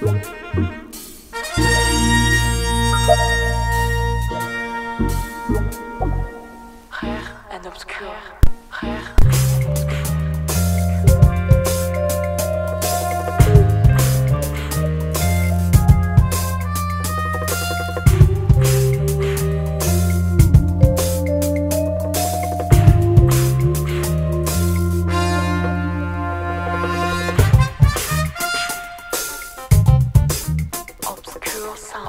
Frère, and obscure. Frère.